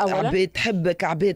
عباد تحبك عباد